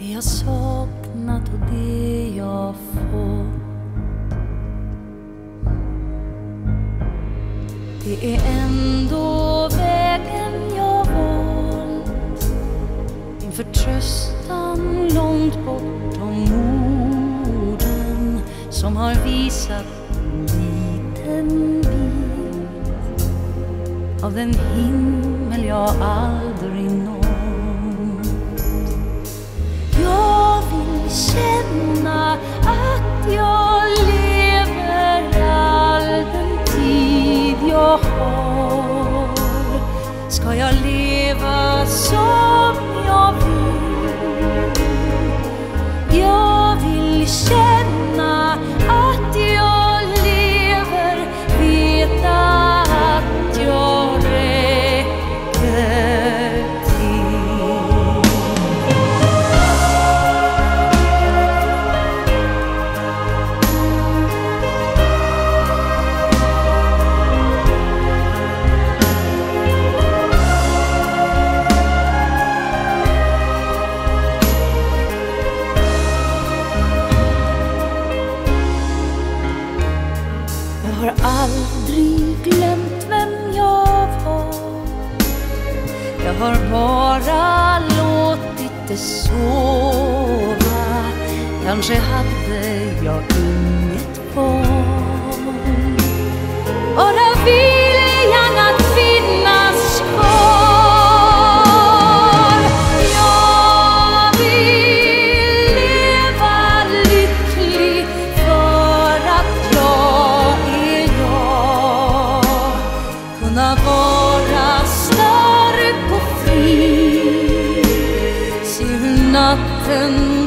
Det jag saknat och det jag fått. Det är ändå vägen jag valt. Min förtröstan långt bortom orden som har visat en liten bit av den himmel jag aldrig nått. jag leva som jag vill. Jag vill känna har bara låtit det sova. Kanske hade jag inget barn And.